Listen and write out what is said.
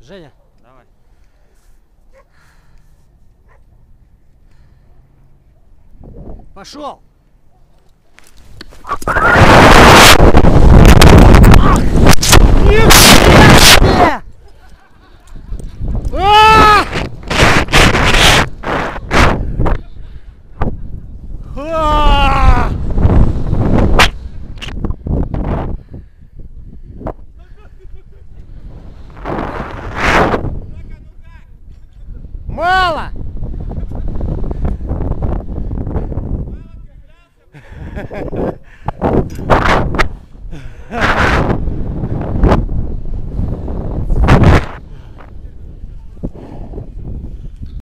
Женя, Давай. пошел! Нихуя Bola! Bola, que graça!